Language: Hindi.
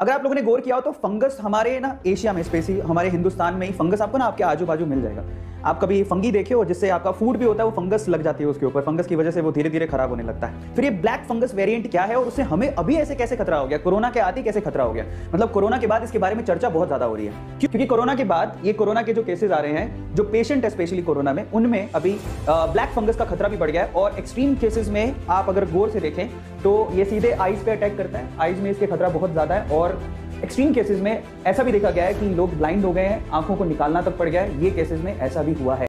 अगर आप लोगों ने गौर किया हो तो फंगस हमारे ना एशिया में स्पेशली हमारे हिंदुस्तान में ही फंगस आपको ना आपके आजू बाजू मिल जाएगा। आप कभी फंगी देखे हो जिससे आपका फ़ूड भी होता है, वो फंगस लग जाती है उसके ऊपर। फंगस की वजह से वो धीरे धीरे खराब होने लगता है। फिर ये ब्लैक फंगस वेरिएंट क्या है और उससे हमें अभी ऐसे कैसे खतरा हो गया? कोरोना के आते कैसे खतरा हो गया? मतलब कोरोना के बाद इसके बारे में चर्चा बहुत ज़्यादा हो रही है। क्योंकि कोरोना के बाद ये कोरोना के जो केसेस आ रहे हैं, जो पेशेंट है स्पेशली कोरोना में, उनमें अभी ब्लैक फंगस का खतरा भी बढ़ गया है और एक्सट्रीम केसेस में आप अगर गौर से देखें तो ये सीधे आइज़ पे अटैक करता है। आइज़ में इसके खतरा बहुत ज़्यादा है और एक्सट्रीम केसेस में ऐसा भी देखा गया है कि लोग ब्लाइंड हो गए हैं, आँखों को निकालना तक पड़ गया है, ये केसेस में ऐसा भी हुआ है।